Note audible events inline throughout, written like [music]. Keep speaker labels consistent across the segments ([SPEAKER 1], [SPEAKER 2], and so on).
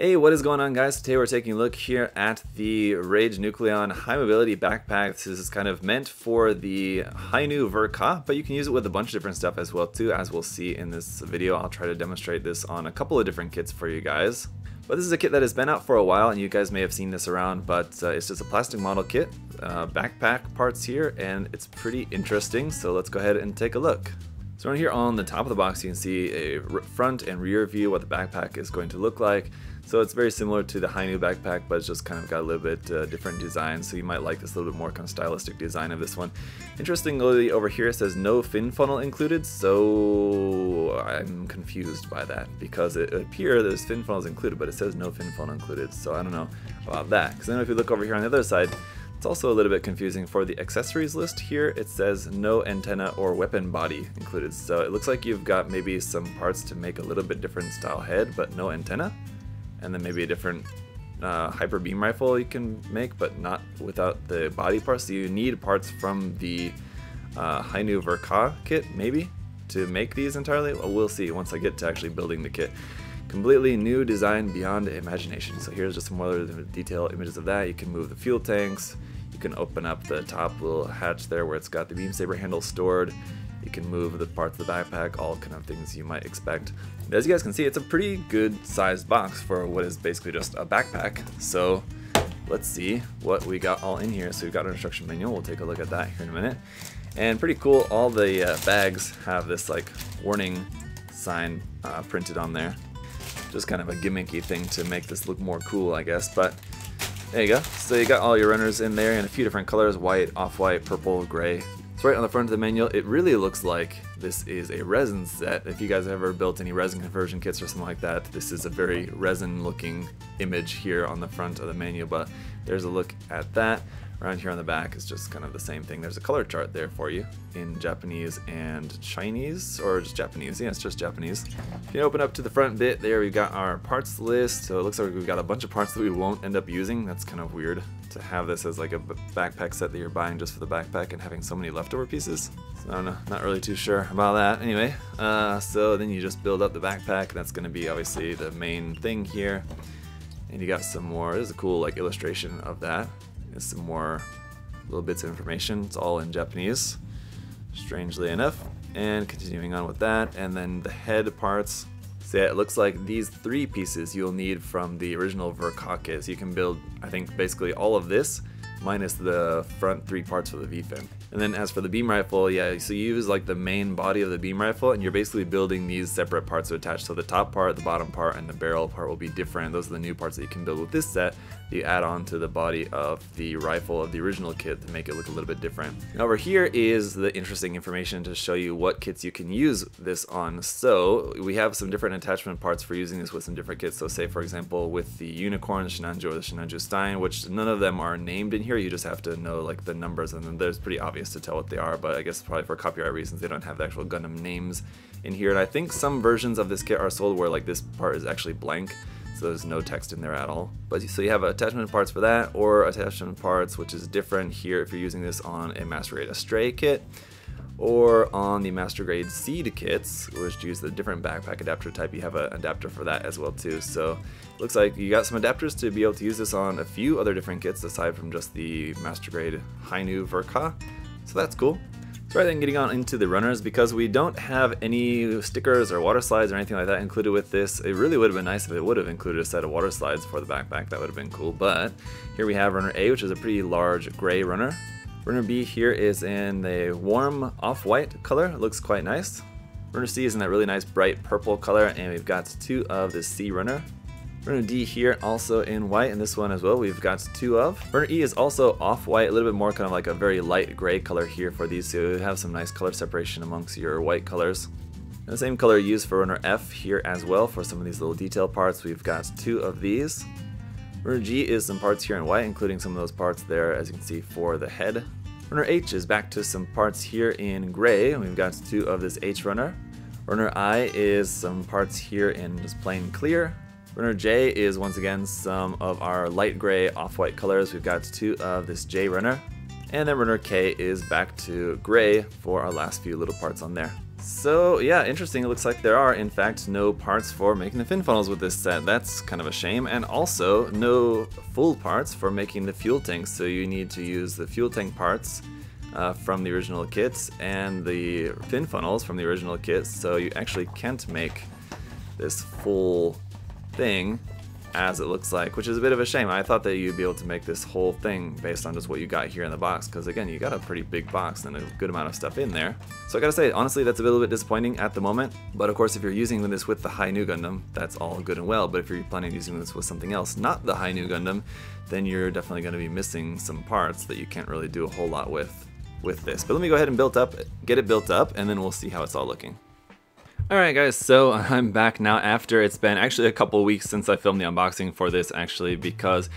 [SPEAKER 1] Hey, what is going on guys? Today we're taking a look here at the Rage Nucleon High Mobility Backpack. This is kind of meant for the Hi-Nu Verka, but you can use it with a bunch of different stuff as well too, as we'll see in this video. I'll try to demonstrate this on a couple of different kits for you guys. But this is a kit that has been out for a while and you guys may have seen this around, but uh, it's just a plastic model kit, uh, backpack parts here, and it's pretty interesting, so let's go ahead and take a look. So right here on the top of the box you can see a front and rear view of what the backpack is going to look like. So it's very similar to the Hi-Nu backpack, but it's just kind of got a little bit uh, different design. So you might like this a little bit more kind of stylistic design of this one. Interestingly, over here it says no fin funnel included, so I'm confused by that because it appears there's fin funnels included, but it says no fin funnel included. So I don't know about that. Because then if you look over here on the other side, it's also a little bit confusing for the accessories list here. It says no antenna or weapon body included. So it looks like you've got maybe some parts to make a little bit different style head, but no antenna and then maybe a different uh, hyper beam rifle you can make, but not without the body parts. So you need parts from the uh, Hi-Nu Verka kit, maybe, to make these entirely. Well, we'll see once I get to actually building the kit. Completely new design beyond imagination. So here's just some more detailed images of that. You can move the fuel tanks. You can open up the top little hatch there where it's got the beam saber handle stored. You can move the parts of the backpack, all kind of things you might expect. As you guys can see, it's a pretty good sized box for what is basically just a backpack. So let's see what we got all in here. So we've got our instruction manual. We'll take a look at that here in a minute. And pretty cool, all the uh, bags have this like warning sign uh, printed on there. Just kind of a gimmicky thing to make this look more cool, I guess. But there you go. So you got all your runners in there in a few different colors, white, off-white, purple, gray, so right on the front of the manual, it really looks like this is a resin set. If you guys have ever built any resin conversion kits or something like that, this is a very resin looking image here on the front of the manual, but there's a look at that. Around here on the back is just kind of the same thing. There's a color chart there for you in Japanese and Chinese, or just Japanese. Yeah, it's just Japanese. If you open up to the front bit there, we've got our parts list. So it looks like we've got a bunch of parts that we won't end up using. That's kind of weird to have this as like a backpack set that you're buying just for the backpack and having so many leftover pieces. So I don't know, not really too sure about that. Anyway, uh, so then you just build up the backpack. That's going to be obviously the main thing here. And you got some more, there's a cool like illustration of that some more little bits of information. It's all in Japanese, strangely enough. And continuing on with that, and then the head parts. So yeah, it looks like these three pieces you'll need from the original Verka kits. You can build, I think, basically all of this minus the front three parts for the V-fin. And then as for the beam rifle, yeah, so you use like the main body of the beam rifle and you're basically building these separate parts to attach. So the top part, the bottom part, and the barrel part will be different. Those are the new parts that you can build with this set. You add on to the body of the rifle of the original kit to make it look a little bit different. And over here is the interesting information to show you what kits you can use this on. So we have some different attachment parts for using this with some different kits. So say for example with the Unicorn, the Shinanju, or the Shinanju Stein, which none of them are named in here. You just have to know like the numbers and then there's pretty obvious obvious to tell what they are, but I guess probably for copyright reasons they don't have the actual Gundam names in here. And I think some versions of this kit are sold where like this part is actually blank, so there's no text in there at all. But so you have attachment parts for that, or attachment parts, which is different here if you're using this on a Master Grade Astray kit or on the Master Grade Seed kits, which use the different backpack adapter type, you have an adapter for that as well too. So looks like you got some adapters to be able to use this on a few other different kits aside from just the Master Grade Hi-Nu Verka. So that's cool. So rather than getting on into the runners, because we don't have any stickers or water slides or anything like that included with this, it really would have been nice if it would have included a set of water slides for the backpack, that would have been cool. But here we have runner A, which is a pretty large gray runner. Runner B here is in the warm off-white color, it looks quite nice. Runner C is in that really nice bright purple color, and we've got two of the C runner. Runner D here also in white, and this one as well we've got two of. Runner E is also off-white, a little bit more kind of like a very light gray color here for these two. You have some nice color separation amongst your white colors. And the same color used for runner F here as well for some of these little detail parts. We've got two of these. Runner G is some parts here in white, including some of those parts there, as you can see, for the head. Runner H is back to some parts here in gray, and we've got two of this H runner. Runner I is some parts here in just plain clear, Runner J is once again some of our light gray off-white colors. We've got two of this J runner. And then runner K is back to gray for our last few little parts on there. So yeah, interesting. It looks like there are, in fact, no parts for making the fin funnels with this set. That's kind of a shame. And also, no full parts for making the fuel tanks. So you need to use the fuel tank parts uh, from the original kits and the fin funnels from the original kits. So you actually can't make this full thing as it looks like, which is a bit of a shame. I thought that you'd be able to make this whole thing based on just what you got here in the box, because again, you got a pretty big box and a good amount of stuff in there. So I gotta say, honestly, that's a little bit disappointing at the moment, but of course, if you're using this with the Hi-Nu Gundam, that's all good and well, but if you're planning on using this with something else, not the Hi-Nu Gundam, then you're definitely gonna be missing some parts that you can't really do a whole lot with with this. But let me go ahead and build up, get it built up, and then we'll see how it's all looking. Alright guys, so [laughs] I'm back now after it's been actually a couple weeks since I filmed the unboxing for this actually because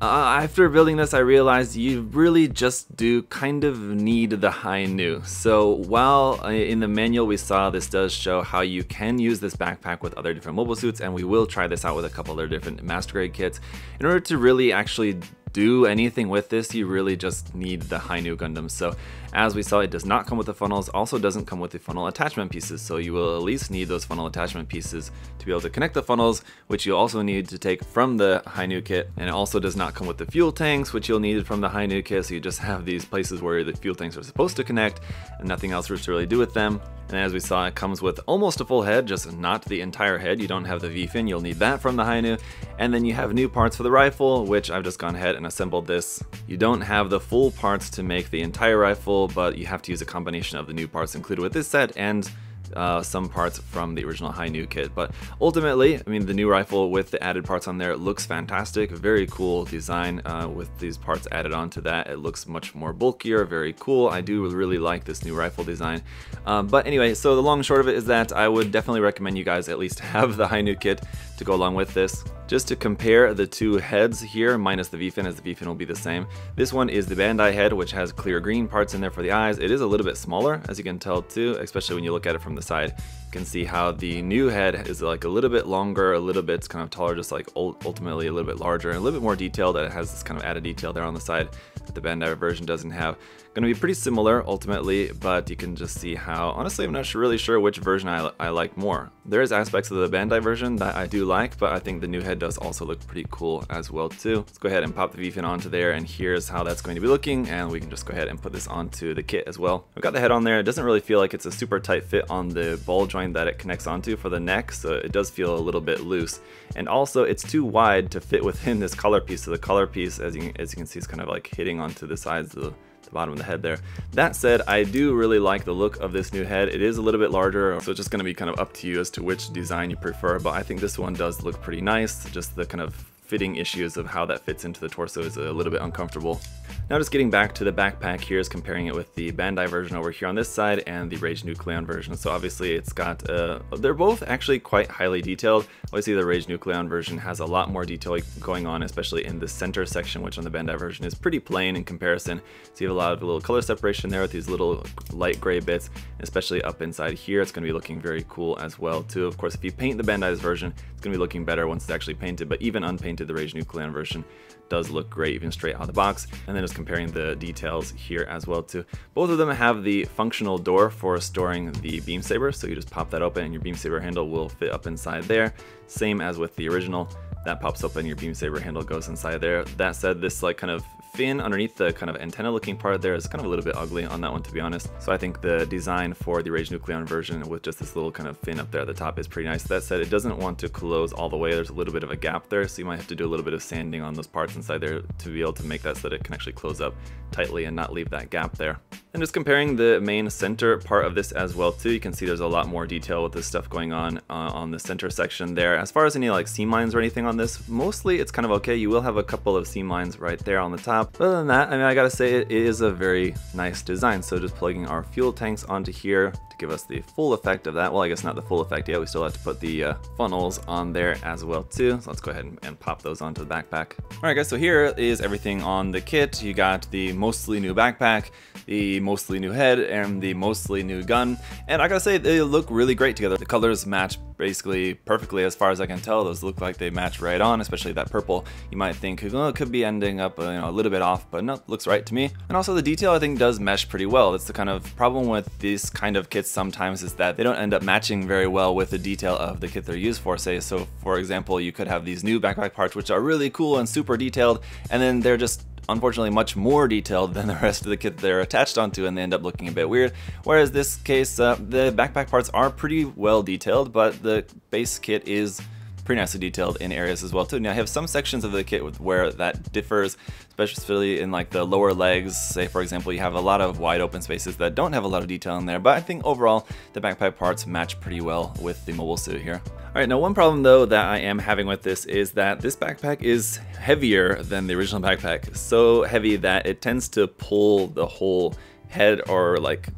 [SPEAKER 1] uh, after building this I realized you really just do kind of need the Hi-Nu. So while uh, in the manual we saw this does show how you can use this backpack with other different mobile suits and we will try this out with a couple other different master grade kits in order to really actually do anything with this, you really just need the Hi-Nu Gundam. So as we saw, it does not come with the funnels, also doesn't come with the funnel attachment pieces. So you will at least need those funnel attachment pieces to be able to connect the funnels, which you also need to take from the Hi-Nu kit. And it also does not come with the fuel tanks, which you'll need from the Hi-Nu kit. So you just have these places where the fuel tanks are supposed to connect and nothing else to really do with them. And as we saw, it comes with almost a full head, just not the entire head. You don't have the V-fin, you'll need that from the Hi-Nu. And then you have new parts for the rifle, which I've just gone ahead and assembled this. You don't have the full parts to make the entire rifle, but you have to use a combination of the new parts included with this set and uh, some parts from the original Hi-Nu kit. But ultimately, I mean, the new rifle with the added parts on there looks fantastic. Very cool design uh, with these parts added onto that. It looks much more bulkier, very cool. I do really like this new rifle design. Um, but anyway, so the long and short of it is that I would definitely recommend you guys at least [laughs] have the Hi-Nu kit to go along with this. Just to compare the two heads here, minus the V-fin, as the V-fin will be the same. This one is the Bandai head, which has clear green parts in there for the eyes. It is a little bit smaller, as you can tell too, especially when you look at it from the side. You can see how the new head is like a little bit longer, a little bit kind of taller, just like ultimately a little bit larger, and a little bit more detailed. That it has this kind of added detail there on the side that the Bandai version doesn't have. To be pretty similar ultimately, but you can just see how, honestly, I'm not really sure which version I, I like more. There is aspects of the Bandai version that I do like, but I think the new head does also look pretty cool as well too. Let's go ahead and pop the V-fin onto there, and here's how that's going to be looking, and we can just go ahead and put this onto the kit as well. I've got the head on there. It doesn't really feel like it's a super tight fit on the ball joint that it connects onto for the neck, so it does feel a little bit loose. And also, it's too wide to fit within this collar piece, so the collar piece, as you, as you can see, is kind of like hitting onto the sides of the the bottom of the head there. That said, I do really like the look of this new head. It is a little bit larger, so it's just going to be kind of up to you as to which design you prefer, but I think this one does look pretty nice. Just the kind of fitting issues of how that fits into the torso is a little bit uncomfortable. Now just getting back to the backpack here is comparing it with the Bandai version over here on this side and the Rage Nucleon version. So obviously it's got, uh, they're both actually quite highly detailed. Obviously the Rage Nucleon version has a lot more detail going on, especially in the center section, which on the Bandai version is pretty plain in comparison. So you have a lot of little color separation there with these little light gray bits, especially up inside here. It's going to be looking very cool as well too. Of course, if you paint the Bandai's version, it's going to be looking better once it's actually painted, but even unpainted, the Rage Nucleon version does look great even straight out of the box. And then just comparing the details here as well too. Both of them have the functional door for storing the beam saber. So you just pop that open and your beam saber handle will fit up inside there. Same as with the original that pops open, your beam saber handle goes inside there. That said, this like kind of fin underneath the kind of antenna looking part there is kind of a little bit ugly on that one to be honest. So I think the design for the Rage Nucleon version with just this little kind of fin up there at the top is pretty nice. That said, it doesn't want to close all the way. There's a little bit of a gap there, so you might have to do a little bit of sanding on those parts inside there to be able to make that so that it can actually close up tightly and not leave that gap there. And just comparing the main center part of this as well too, you can see there's a lot more detail with this stuff going on uh, on the center section there. As far as any like seam lines or anything on this, mostly it's kind of okay. You will have a couple of seam lines right there on the top. Other than that, I mean, I gotta say it is a very nice design. So just plugging our fuel tanks onto here, to give us the full effect of that. Well, I guess not the full effect yet. We still have to put the uh, funnels on there as well too. So let's go ahead and, and pop those onto the backpack. All right guys, so here is everything on the kit. You got the mostly new backpack, the mostly new head and the mostly new gun. And I gotta say, they look really great together. The colors match basically perfectly as far as I can tell. Those look like they match right on, especially that purple. You might think oh, it could be ending up you know, a little bit off, but no, looks right to me. And also the detail I think does mesh pretty well. That's the kind of problem with these kind of kits sometimes is that they don't end up matching very well with the detail of the kit they're used for. Say, so for example, you could have these new backpack parts which are really cool and super detailed, and then they're just unfortunately much more detailed than the rest of the kit they're attached onto and they end up looking a bit weird. Whereas this case, uh, the backpack parts are pretty well detailed, but the base kit is pretty nicely detailed in areas as well too. Now I have some sections of the kit where that differs, especially in like the lower legs. Say for example, you have a lot of wide open spaces that don't have a lot of detail in there, but I think overall the backpack parts match pretty well with the mobile suit here. Alright, now one problem though that I am having with this is that this backpack is heavier than the original backpack. So heavy that it tends to pull the whole head or like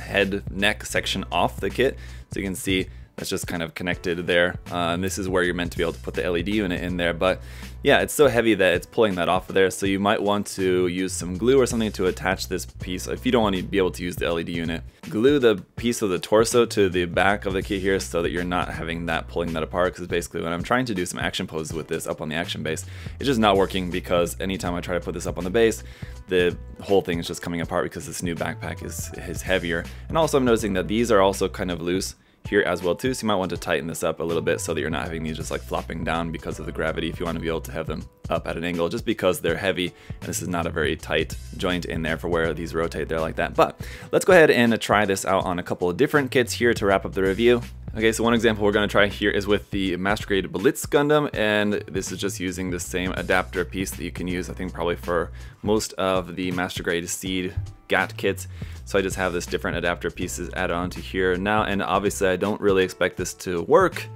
[SPEAKER 1] head neck section off the kit. So you can see that's just kind of connected there. Uh, and this is where you're meant to be able to put the LED unit in there. But yeah, it's so heavy that it's pulling that off of there. So you might want to use some glue or something to attach this piece. If you don't want to be able to use the LED unit, glue the piece of the torso to the back of the kit here so that you're not having that pulling that apart. Because basically when I'm trying to do some action poses with this up on the action base, it's just not working because anytime I try to put this up on the base, the whole thing is just coming apart because this new backpack is, is heavier. And also I'm noticing that these are also kind of loose here as well too. So you might want to tighten this up a little bit so that you're not having these just like flopping down because of the gravity if you want to be able to have them up at an angle just because they're heavy and this is not a very tight joint in there for where these rotate there like that. But let's go ahead and try this out on a couple of different kits here to wrap up the review. Okay, so one example we're to try here is with the Master Grade Blitz Gundam, and this is just using the same adapter piece that you can use, I think, probably for most of the Master Grade Seed GAT kits. So I just have this different adapter pieces added onto here now, and obviously I don't really expect this to work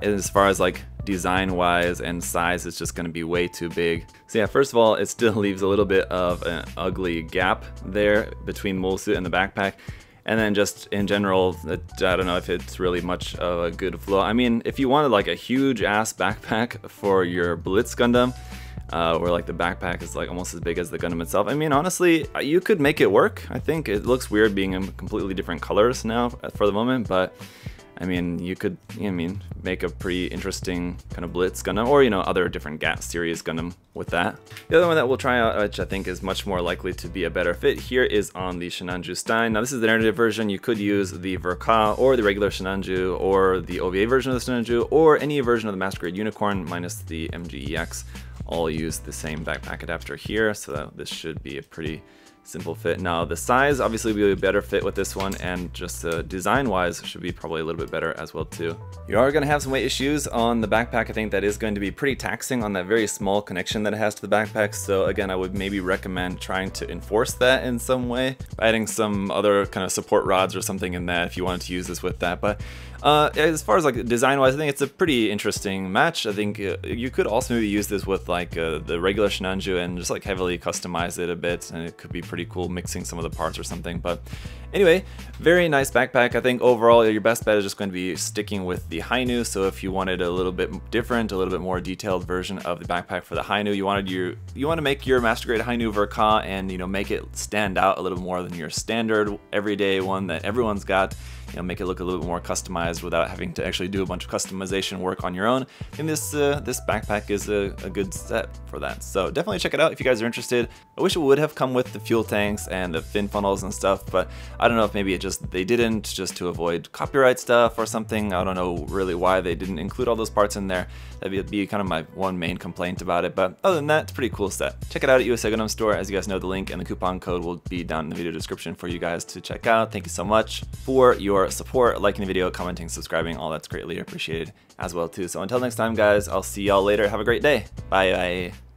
[SPEAKER 1] as far as like design wise and size it's just going to be way too big. So yeah, first of all, it still [laughs] leaves a little bit of an ugly gap there between mobile suit and the backpack. And then just in general, it, I don't know if it's really much of a good flow. I mean, if you wanted like a huge ass backpack for your Blitz Gundam, uh, where like the backpack is like almost as big as the Gundam itself. I mean, honestly, you could make it work. I think it looks weird being in completely different colors now for the moment, but I mean, you could, I mean, make a pretty interesting kind of Blitz Gundam, or, you know, other different GAT series Gundam with that. The other one that we'll try out, which I think is much more likely to be a better fit here, is on the Sinanju Stein. Now, this is the narrative version. You could use the Verka, or the regular Sinanju, or the OVA version of the Sinanju, or any version of the Master Grade Unicorn, minus the MGEX. All use the same backpack adapter here, so this should be a pretty simple fit. Now the size obviously will be a better fit with this one and just uh, design wise should be probably a little bit better as well too. You are going to have some weight issues on the backpack. I think that is going to be pretty taxing on that very small connection that it has to the backpack. So again, I would maybe recommend trying to enforce that in some way adding some other kind of support rods or something in that if you wanted to use this with that. But uh, as far as like design wise, I think it's a pretty interesting match. I think uh, you could also maybe use this with like uh, the regular Shinanju and just like heavily customize it a bit and it could be pretty cool mixing some of the parts or something. But anyway, very nice backpack. I think overall your best bet is just going to be sticking with the Hi-Nu. So if you wanted a little bit different, a little bit more detailed version of the backpack for the Hi-Nu, you wanted your you want to make your Master Grade Hi-Nu Verka and you know make it stand out a little more than your standard everyday one that everyone's got you know, make it look a little bit more customized without having to actually do a bunch of customization work on your own. And this uh, this backpack is a, a, good set for that. So definitely check it out if you guys are interested. I wish it would have come with the fuel tanks and the fin funnels and stuff, but I don't know if maybe it just they didn't just to avoid copyright stuff or something. I don't know really why they didn't include all those parts in there. That'd be, kind of my one main complaint about it. But other than that, it's pretty cool set. Check it out at Gundam Store. As you guys know, the link and the coupon code will be down in the video description for you guys to check out. Thank you so much for your support, liking the video, commenting, subscribing, all that's greatly appreciated as well too. So until next time guys, I'll see y'all later. Have a great day. Bye bye.